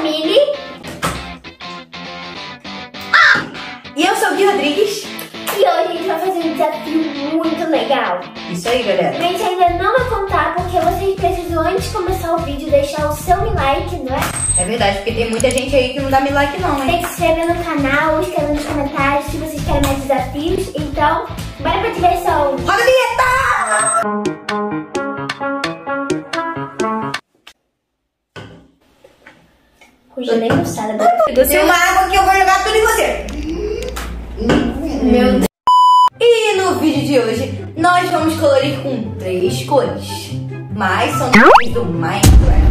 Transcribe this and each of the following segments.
Camille. E eu sou o Gui Rodrigues. E hoje a gente vai fazer um desafio muito legal. Isso aí, galera. A gente ainda não vai contar porque vocês precisam, antes de começar o vídeo, deixar o seu like, não é? É verdade, porque tem muita gente aí que não dá me like não, Tem hein? que se inscrever no canal, escrever nos comentários se vocês querem mais desafios. Então, bora pra diversão! Roda a vinheta! Nem moçada. agora. Tem uma água que eu vou jogar tudo em você. Meu Deus. E no vídeo de hoje, nós vamos colorir com três cores. Mas são cores do Minecraft.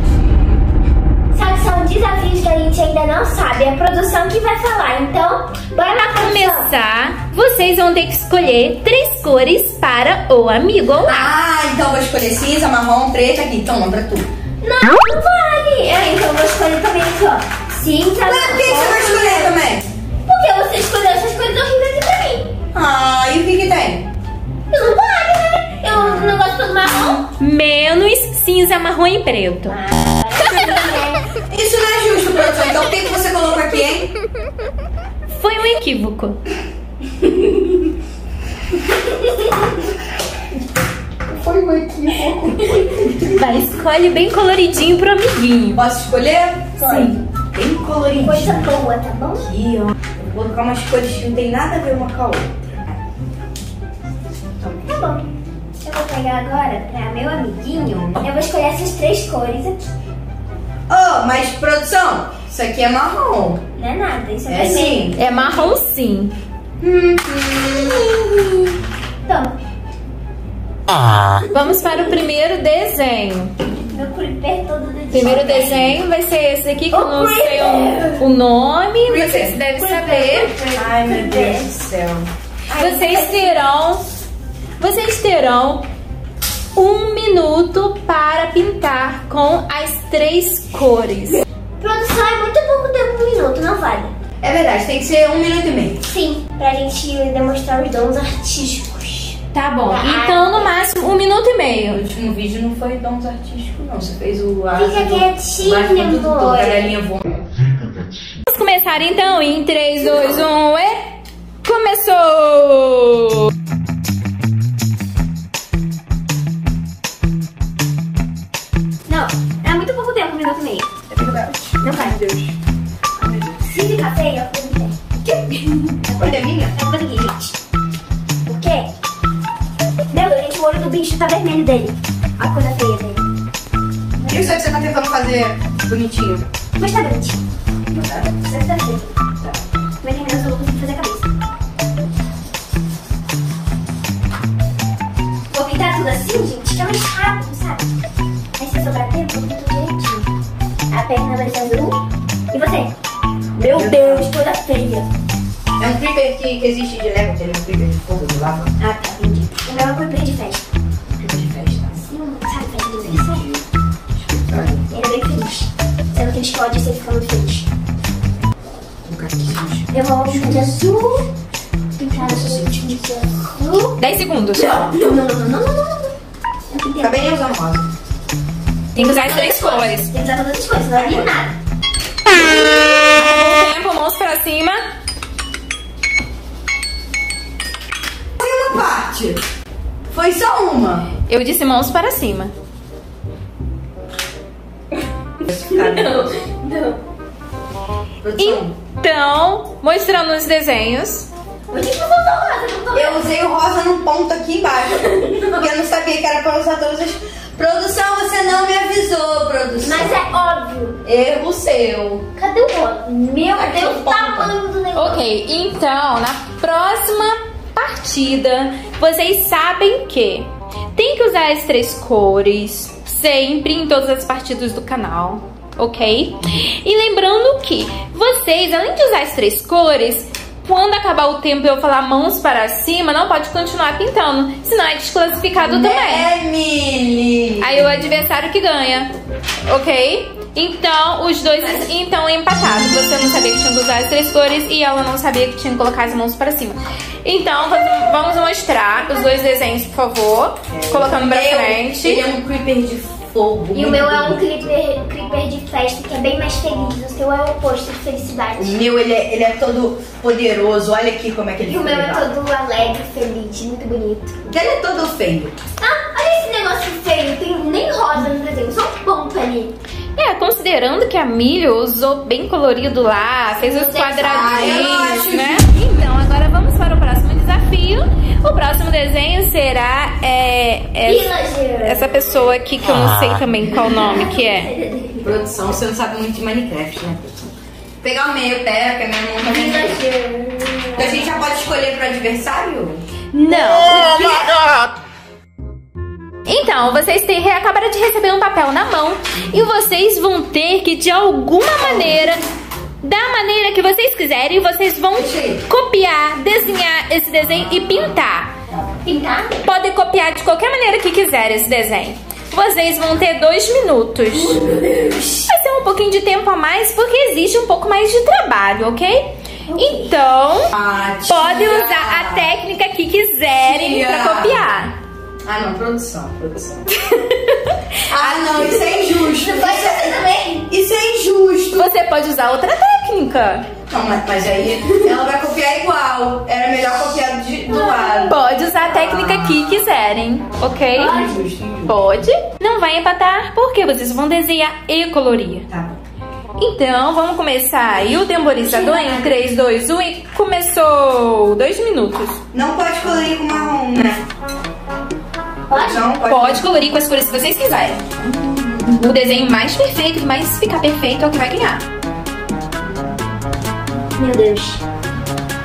Só que são desafios que a gente ainda não sabe. É a produção que vai falar. Então, bora lá começar, vocês vão ter que escolher três cores para o amigo. Ah, então eu vou escolher cinza, marrom, preto aqui. Toma pra tu. Não, não É, então eu vou escolher também aqui, ó. Cinza, Mas por que você vai escolher também? Porque você escolheu essas coisas horríveis aqui pra mim. Ah, e o que que tem? Não vale, né? Eu não gosto do marrom. Menos cinza, marrom e preto. Isso não é justo, produção. Então o que que você colocou aqui, hein? Foi um equívoco. Foi um equívoco. Vai, escolhe bem coloridinho pro amiguinho. Posso escolher? Sim. Bem coloridinho. Coisa boa, tá bom? Aqui, ó. Vou colocar umas cores que não tem nada a ver uma com a outra. Tá bom. Eu vou pegar agora pra meu amiguinho. Eu vou escolher essas três cores aqui. Oh, mas produção, isso aqui é marrom. Não é nada, isso é, É vermelho. sim. É marrom sim. Então, Vamos para o primeiro desenho. meu creeper todo do Primeiro desenho vai ser esse aqui que eu não sei o, o nome, vocês devem saber. Ai, meu Deus do céu. Vocês terão, vocês terão um minuto para pintar com as três cores. Produção é muito pouco tempo, um minuto, não vale. É verdade, tem que ser um minuto e meio. Sim, pra gente demonstrar os dons artísticos. Tá bom. Então, no máximo, um minuto e O meio. último vídeo não foi dons artísticos, não. Você fez o Fica quietinho, o amor. cadelinha voando. Vamos começar então em 3, 2, 1 e. Começou! Não, é muito pouco tempo, um minuto e meio. É verdade. Não vai. Meu Deus. Ai, meu Deus. Se ficar feio, eu vou dizer. A coisa é minha? É coisa bicho tá vermelho dele. A coisa feia dele. Isso é que você tá tentando fazer bonitinho. Mas tá bonitinho. Você tá feio. Vai terminar, eu só vou conseguir fazer a cabeça. Vou pintar tudo assim, gente, que é mais rápido, sabe? Aí se sobrar tempo, eu pinto direitinho. A perna vai ser azul. E você? Meu Deus, coisa feia. É um creeper que, que existe de Lego, aquele creeper de fogo, de lava. Ah, tá, entendi. O meu é creeper de festa. Explode você fica muito feliz. Um caquinho. Eu vou pintar de azul. Pintar de azul. 10 segundos. Não, não, não, não, não, não, não. Acabei nem usando rosa. Tem que usar as três cores. Tem que usar todas as coisas, não é nem nada. Tempo, mãos pra cima. Foi uma parte. Foi só uma. Eu disse mãos para cima. Não. Produção. Então, mostrando os desenhos. Por que você usou rosa? Eu não usei o rosa num ponto aqui embaixo. Porque eu não sabia que era pra usar todas as. Produção, você não me avisou, produção. Mas é óbvio. Erro seu. Cadê o rosa? Meu Aqui Deus, o tamanho do negócio. Ok, então, na próxima partida, vocês sabem que tem que usar as três cores sempre em todas as partidas do canal, ok? E lembrando que vocês, além de usar as três cores, quando acabar o tempo e eu falar mãos para cima, não pode continuar pintando, senão é desclassificado também. É, Emily. Aí o adversário que ganha, ok? Então, os dois então empatados. Você não sabia que tinha que usar as três cores e ela não sabia que tinha que colocar as mãos para cima. Então, vamos mostrar os dois desenhos, por favor. Colocando pra Meu, frente. Ele é um creeper de fogo. E o meu é um creeper, creeper de festa que é bem mais feliz. O seu é o oposto de O felicidade. meu, ele é, ele é todo poderoso. Olha aqui como é que ele E o meu é todo alegre, feliz, muito bonito. Ele é todo feio. Ah, olha esse negócio feio, tem nem rosa no desenho, só um ponto ali. É, considerando que a Milho usou bem colorido lá, fez os quadradinhos, né? Então, agora vamos para o próximo desafio. O próximo desenho será é, é- essa pessoa aqui que eu não sei também qual o nome que é. Produção, você não sabe muito de Minecraft, né? Pegar o meio pé, que a minha mão tá. Villager. Então a gente já pode escolher pro adversário? Não. Então, vocês têm, acabaram de receber um papel na mão e vocês vão ter que, de alguma maneira, da maneira que vocês quiserem, vocês vão copiar, desenhar esse desenho e pintar. Pintar? Podem copiar de qualquer maneira que quiserem esse desenho. Vocês vão ter dois minutos. Vai ser um pouquinho de tempo a mais porque existe um pouco mais de trabalho, ok? Então, podem usar a técnica que quiserem Tia. pra copiar. Ah, não, produção, produção. ah, não, isso é injusto. Vai você também? Isso é injusto. Você pode usar outra técnica. Não, mas, mas aí ela vai copiar igual. Era melhor copiar de, do lado. Pode usar a técnica que quiserem, ok? Injusto, injusto. Pode. Não vai empatar porque vocês vão desenhar e colorir. Tá bom. Então, vamos começar aí o temporizador em 3, 2, 1 e começou! Dois minutos. Não pode colorir com marrom, né? Pode? Não pode. Pode colorir com as cores que vocês quiserem. O desenho mais perfeito, que mais ficar perfeito, é o que vai ganhar. Meu Deus.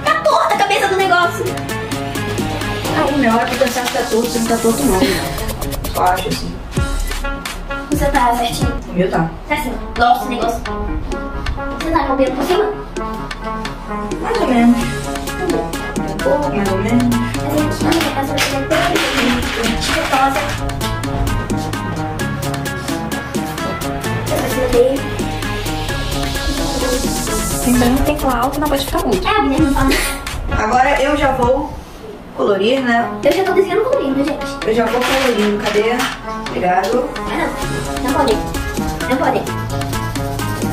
Tá torta a cabeça do negócio. Ah, o meu é pra pensar que tá torto, você não tá torto não. Só acho assim. O seu tá certinho? O meu tá. Tá assim, nossa, o negócio. Você tá copiando por cima? Mais ou menos. Um pouco, mais ou menos. Mas a sua é perfeita. Chiquetosa. Essa dele. Lembrando que tem alto, não pode ficar muito. É, a menina não fala. Agora eu já vou colorir, né? Eu já tô desenhando colorindo, gente. Eu já vou colorindo. Cadê? Obrigado. Ah, não. Não pode. Não pode.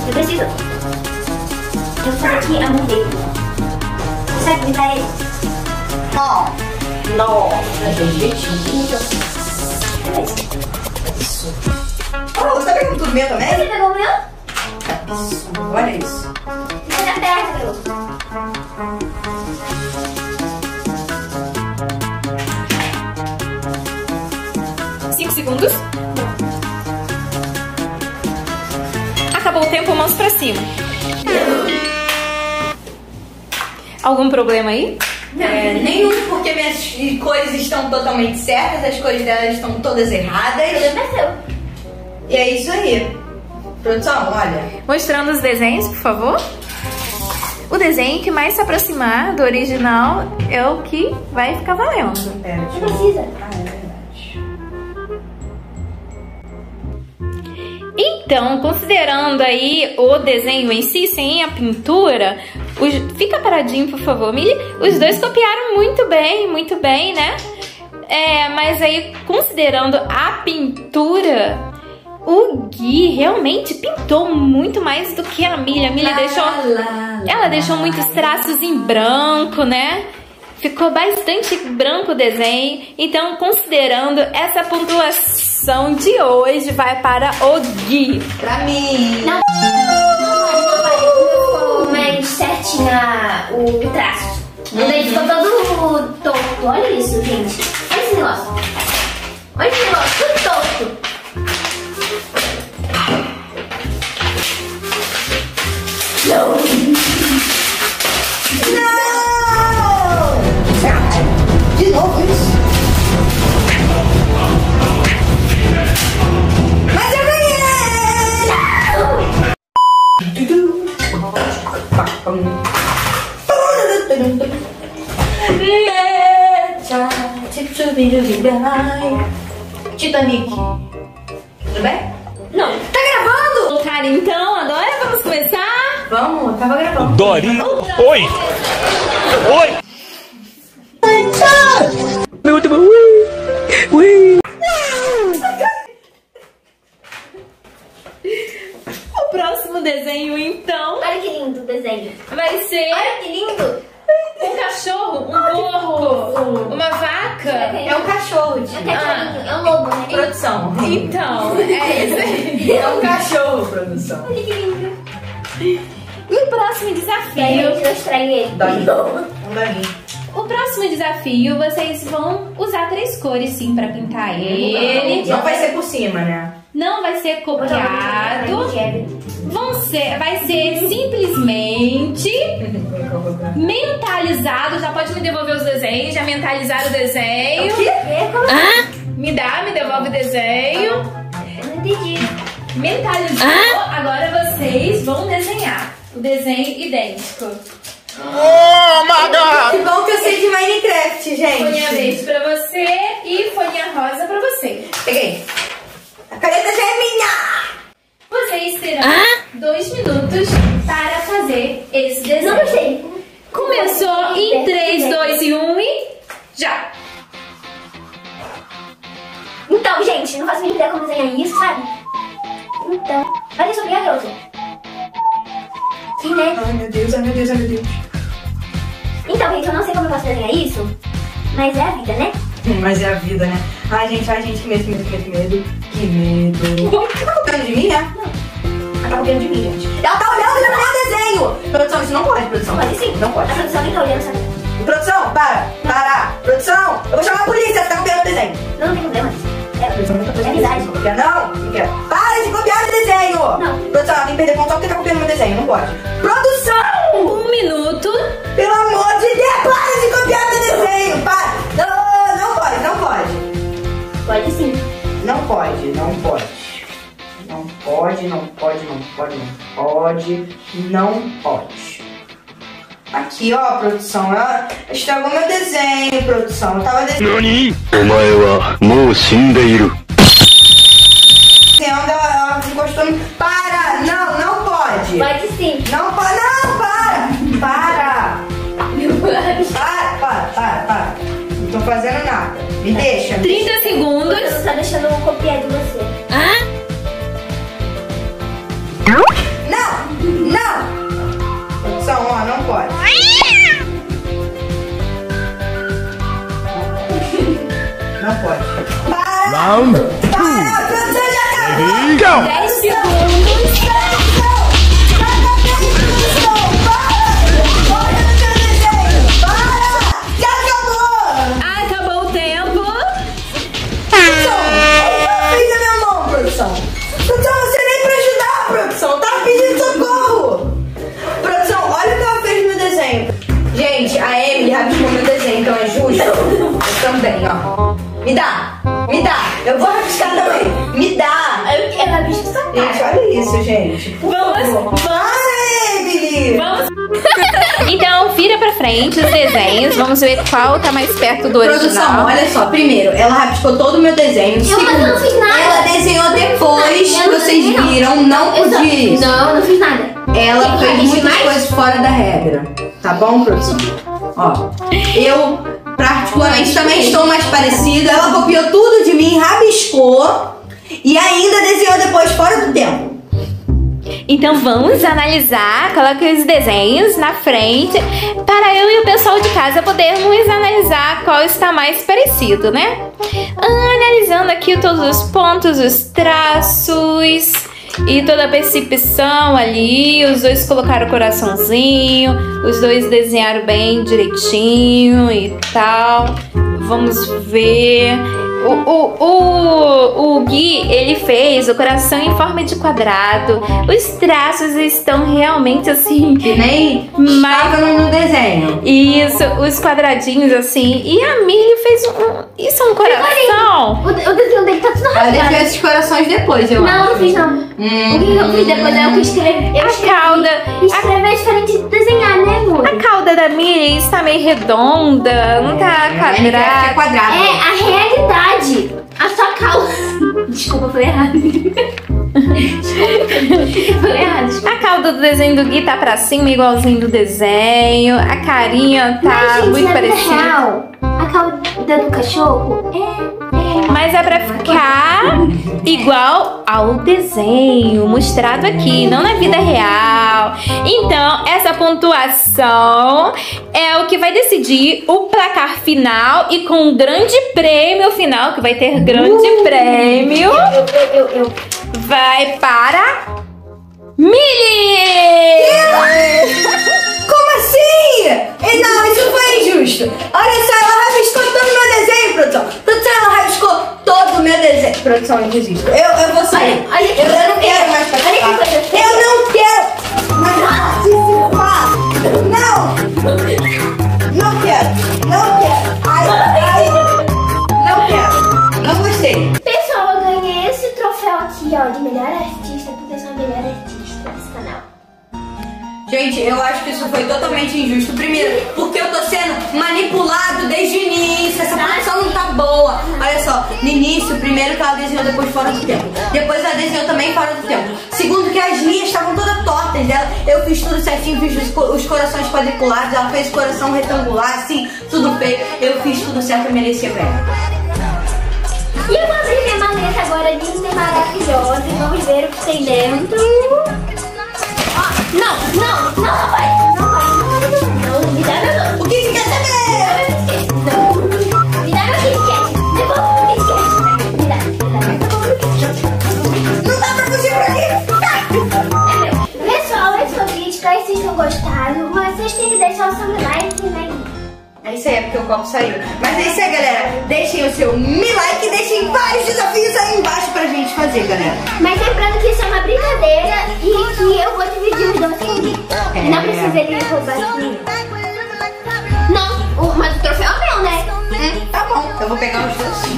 Eu preciso. Eu vou fazer aqui a mão dele. Você vai pintar ele? Não. Nossa, tem jeitinho. Beleza. Oh, você tá pegando tudo meu também? Você pegou o meu? Olha isso. Tá perto, meu. Cinco segundos. Acabou o tempo, mãos pra cima. Algum problema aí? É, nenhum, porque minhas cores estão totalmente certas, as cores delas estão todas erradas. problema é seu. E é isso aí. Produção, olha. Mostrando os desenhos, por favor. O desenho que mais se aproximar do original é o que vai ficar valendo. Não precisa. Então, considerando aí o desenho em si, sem a pintura, os- fica paradinho, por favor, Mili. Os dois copiaram muito bem, muito bem, né? É, mas aí, considerando a pintura, o Gui realmente pintou muito mais do que a Mili. A Mili deixou. Ela deixou muitos traços em branco, né? Ficou bastante branco o desenho. Então, considerando essa pontuação de hoje, vai para o Gui. Pra mim. Não, não não vale. O meu ficou mais certinho a- o traço. O dele ficou todo torto. Olha isso, gente. Olha esse negócio. Olha esse negócio, tudo torto. Titanic. Tudo bem? Não. Tá gravando? Cara, então agora vamos começar? Vamos, tava gravando. Dorinho. Oi! Oi! Né? Produção. Então, é isso aí. É um cachorro, produção. Olha que lindo. E o próximo E desafio? eu mostrei ele. Dá. O próximo desafio, vocês vão usar três cores sim pra pintar ele. Não vai ser por cima, né? Não vai ser copiado. Vão ser, vai ser simplesmente mentalizado. Já pode me devolver os desenhos, já mentalizaram o desenho. Me dá, me devolve o desenho. Eu não entendi. Mentalizou, agora vocês vão desenhar o desenho idêntico. Oh my god! Que bom que eu sei de Minecraft, Folhinha gente. verde pra você e folhinha rosa pra você. Peguei. A caneta já é minha! Vocês terão dois minutos para fazer esse desenho. Não gostei. Começou em 3, 2 e 1 e já! Então, gente, não faço nem ideia como desenhar isso, sabe? Então, olha sobre a garota. Que né? Ai, meu Deus, ai, meu Deus, ai, meu Deus. Então, gente, eu não sei como eu posso desenhar isso, mas é a vida, né? Mas é a vida, né? Ai, gente, ai, gente, que medo, que medo, que medo, que medo. Que medo. Você tá copiando de mim, né? Ela tá copiando de mim, gente. Ela tá olhando no meu desenho! Produção, isso não pode, produção. Pode sim. Não pode. A produção nem tá olhando, sabe? Produção, para, para. Produção, eu vou chamar a polícia, você tá copiando o desenho. Não, não tem problema. É, não amizade. Não? Não quer. Para de copiar o desenho! Não. Produção, ela tem que perder ponto só porque tá copiando meu desenho, não pode. Produção! Um minuto. Pelo amor de Deus, para de copiar meu desenho! Para! Não, não pode, não pode. Pode sim. Não pode, não pode. Não pode, não pode, não pode, não pode, não pode. Aqui, ó, produção, ela estragou meu desenho, produção. Eu tava desenhando. Ela, ela encostou no. Para! Não, não pode! Pode sim! Não pode! Não, para! Para! Para, para, para, para! Não tô fazendo nada. Me deixa. 30 segundos. Eu tô deixando eu copiar de você. Gente. Por Vamos! Vamos. Então, vira pra frente os desenhos. Vamos ver qual tá mais perto do Produção, original. olha só. Primeiro, ela rabiscou todo o meu desenho. Eu, mas eu não fiz nada. ela desenhou depois. Não Vocês não. viram, não podia isso. Não, eu não fiz nada. Ela fez muitas demais? coisas fora da regra. Tá bom, produção? Ó, eu particularmente também estou mais parecida. Ela copiou tudo de mim, rabiscou e ainda desenhou depois fora do tempo. Então vamos analisar, coloque os desenhos na frente para eu e o pessoal de casa podermos analisar qual está mais parecido, né? Analisando aqui todos os pontos, os traços e toda a percepção ali. Os dois colocaram o coraçãozinho, os dois desenharam bem direitinho e tal. Vamos ver. O, o, o, o Gui, ele fez o coração em forma de quadrado. Os traços estão realmente assim. Que nem Mas- estava no desenho. Isso, os quadradinhos assim. E a Milly fez um. Isso é um coração? O, o desenho dele tá tudo Ela rasgado. deixou esses corações depois, eu Não, acho. não fiz não. O que eu fiz depois é o que eu escrevi. Eu A escrevi. cauda. Escrever é diferente de desenhar, né, amor? A cauda da Milly está meio redonda, não tá É quadrada. quadrado. É a realidade. A sua cauda. Desculpa, falei errado. Desculpa, eu falei errado. desculpa. A cauda do desenho do Gui tá pra cima, igualzinho do desenho. A carinha tá Mas, gente, muito na vida parecida. real, a cauda do cachorro é Mas é pra ficar igual ao desenho mostrado aqui, não na vida real. Então, essa pontuação é o que vai decidir o placar final e com um grande prêmio final, que vai ter grande prêmio, Eu, eu, eu, eu. vai para Mili! E não, isso foi injusto. Olha só, ela rabiscou todo o meu desenho, produção. Produção, ela rabiscou todo o meu desenho. Produção, eu desisto. Eu, eu vou sair. Olha, olha eu, eu não quero mais participar. feia. Eu não quero mais participar. Não. Não quero. Não quero. Ai, ai. Não quero. Não gostei. Pessoal, eu ganhei esse troféu aqui, ó, de melhor artista, Gente, eu acho que isso foi totalmente injusto. Primeiro, porque eu tô sendo manipulado desde o início. Essa produção não tá boa. Olha só, no início, primeiro que ela desenhou depois fora do tempo. Depois ela desenhou também fora do tempo. Segundo que as linhas estavam todas tortas dela. Eu fiz tudo certinho, fiz os, os corações quadriculados. Ela fez coração retangular, assim, tudo feio. Eu fiz tudo certo, eu merecia ganhar. E eu vou abrir minha maleta agora linda e maravilhosa vamos ver o que tem dentro. Ó, não, vamos saiu. Mas é isso aí, galera. Deixem o seu me like e deixem vários desafios aí embaixo pra gente fazer, galera. Mas lembrando que isso é uma brincadeira e que eu vou dividir os dois. É. Não precisa ele roubar aqui. Não, mas o troféu é meu, né? Hum, tá bom, eu vou pegar os dois.